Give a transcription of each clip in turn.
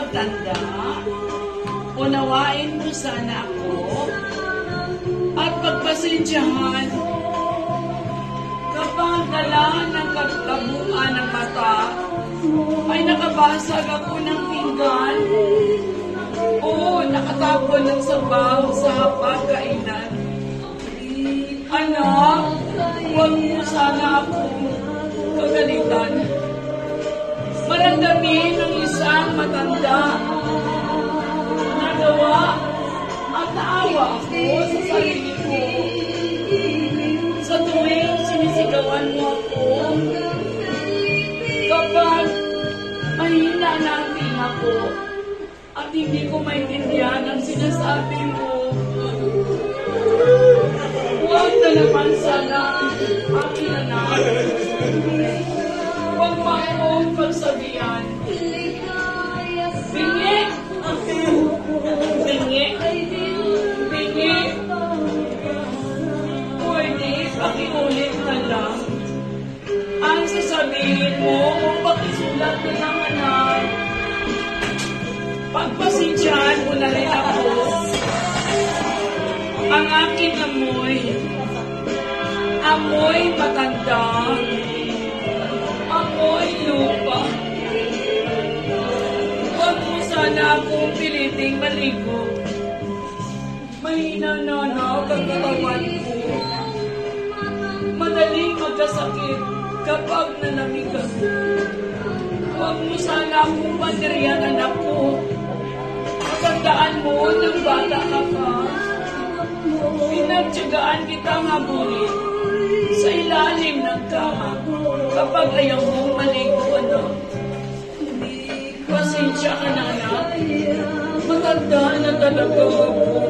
magtanda, unawain mo sana ako at pagpasensyahan kapag dala ng katabuan ng mata ay nakabasag ako ng pinggan o nakatapon ng sabaw sa hapag-kainan. Anak, huwag mo sana akong kagalitan. Sinisigawan mo ako, kapag mahina na ang tinga ko, at hindi ko maintindihan ang sinasabi mo, huwag na naman sana aking anak. Huwag mo akong pagsabihan. Ang sasabihin mo kung pakisulat na lang anak. Pagpasensyahan mo na rin ako. Ang aking amoy, amoy matanda, amoy lupa. Huwag mo sana akong piliting maligo. Mahina na na ang katawan ko. Madaling magkasakit kapag nanamigas. Huwag mo sana akong pandirian anak ko. Matandaan mo ng bata ka pa. Pinagtsagaan kita nga bulit sa ilalim ng kama kapag ayaw mong maligo anak. Pasensya ka na anak. Matanda na talaga ako.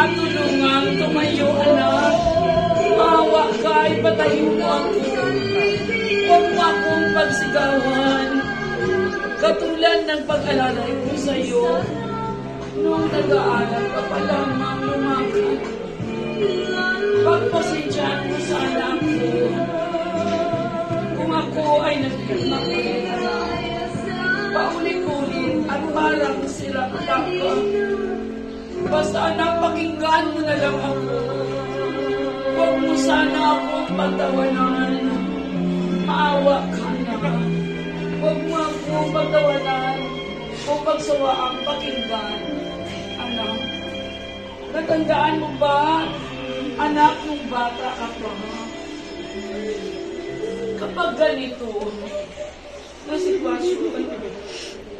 At tulungang tumayo anak. Maawa ka, ipatayo mo ako. Huwag mo akong pagsigawan. Katulad ng pag-alalay ko sa iyo, nung nag-aaral ka pa lamang lumakad. Pagpasensyahan mo sana ako. Kung ako ay nagpagmakulit paulit-ulit at parang sila taka. Basta anak, pakinggan mo na lang ako. Huwag mo sana akong patawanan. Maawa ka na. Huwag mo akong patawanan o pagsawaang pakinggan. Anak, natandaan mo ba, anak ng bata ka pa? Kapag ganito, na sitwasyon,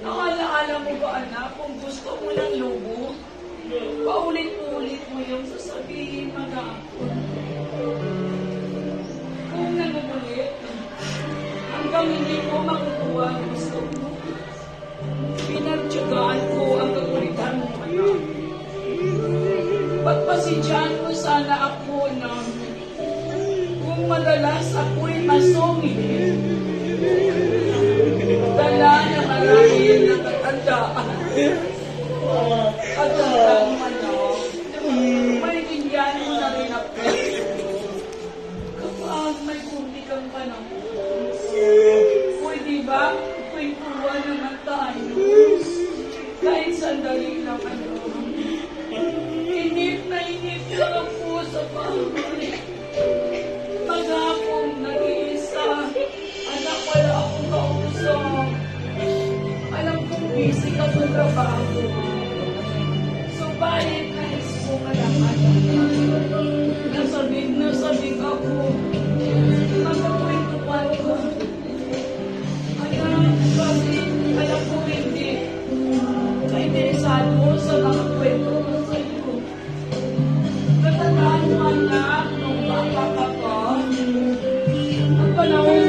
nakalaala mo ba anak kung gusto mo ng lubo? Paulit-ulit mo yung sasabihin maghapon. Kung nagugulit, hanggang hindi mo makukuha ang gusto mo. Pinagtsagaan ko ang kagulitan mo, anak. Pagpasensyahan mo sana ako na kung madalas ako'y masungit, dala na marahil na sa trabaho. Subalit, ka lang anak. Nasabing, nasabing ako. Magkakwentuhan ko. Anak, bakit? Alam ko hindi. Kainteresado sa mga kwento ko sa iyo. Natandaan mo anak, nung bata ka pa, ang panahon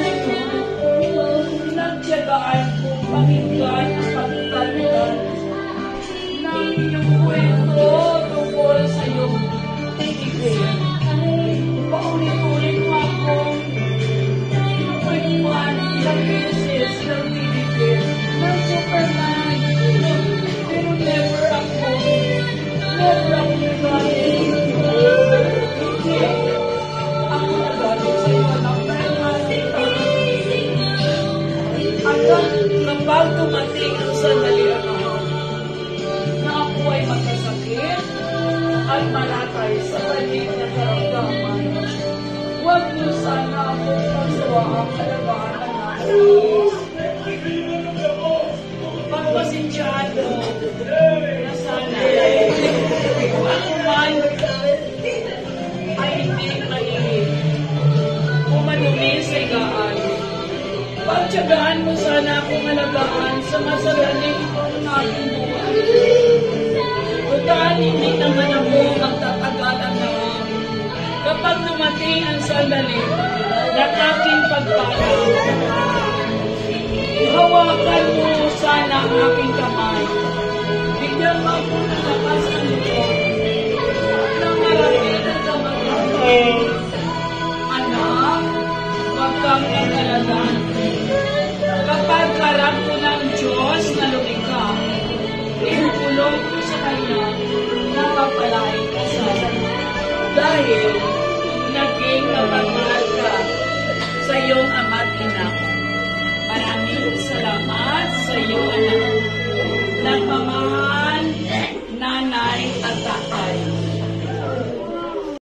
malatay sa balik na karamdaman. Huwag niyo sana akong pagsawaang alagaan ng nais. Pagpasensyado na sana ako man ay hindi ay umanumi sa igaan. Pagtyagaan mo sana akong alagaan sa masalaling ng aking buhay. Tutaan hindi naman ako kapag dumating ang sandali ng aking pagpala. Hawakan mo sana ang aking kamay. Bigyan mo ako ng lakas ng loob. Nang marating ang kamagay. Anak, huwag kang nagaladan. Kapag harap ko ng Diyos na lumikha, ihukulong ko sa Kanya na papalain ka sana. Dahil Música